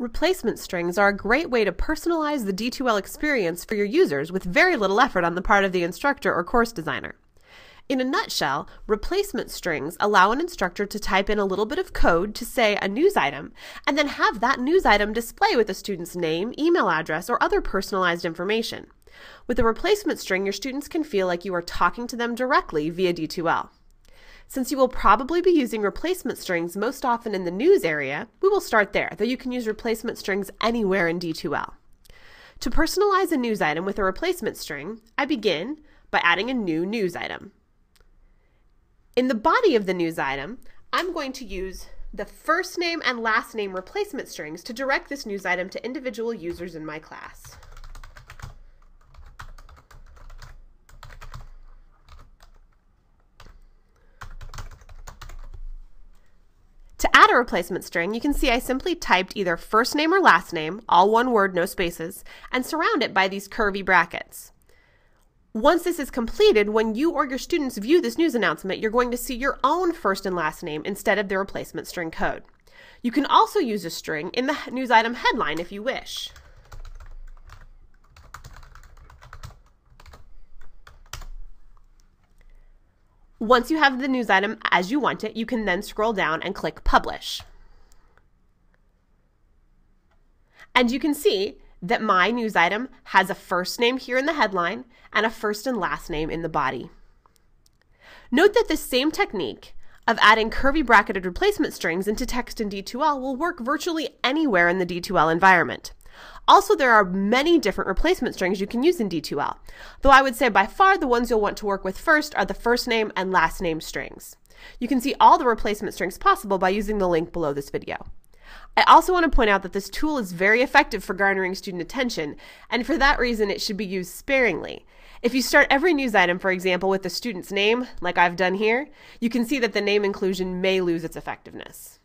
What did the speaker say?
Replacement strings are a great way to personalize the D2L experience for your users with very little effort on the part of the instructor or course designer. In a nutshell, replacement strings allow an instructor to type in a little bit of code to say a news item, and then have that news item display with a student's name, email address, or other personalized information. With a replacement string, your students can feel like you are talking to them directly via D2L. Since you will probably be using replacement strings most often in the news area, we will start there, though you can use replacement strings anywhere in D2L. To personalize a news item with a replacement string, I begin by adding a new news item. In the body of the news item, I'm going to use the first name and last name replacement strings to direct this news item to individual users in my class. Add a replacement string, you can see I simply typed either first name or last name, all one word, no spaces, and surround it by these curvy brackets. Once this is completed, when you or your students view this news announcement, you're going to see your own first and last name instead of the replacement string code. You can also use a string in the news item headline if you wish. Once you have the news item as you want it, you can then scroll down and click Publish. And you can see that my news item has a first name here in the headline and a first and last name in the body. Note that the same technique of adding curvy bracketed replacement strings into text in D2L will work virtually anywhere in the D2L environment. Also, there are many different replacement strings you can use in D2L, though I would say by far the ones you'll want to work with first are the first name and last name strings. You can see all the replacement strings possible by using the link below this video. I also want to point out that this tool is very effective for garnering student attention, and for that reason it should be used sparingly. If you start every news item, for example, with the student's name, like I've done here, you can see that the name inclusion may lose its effectiveness.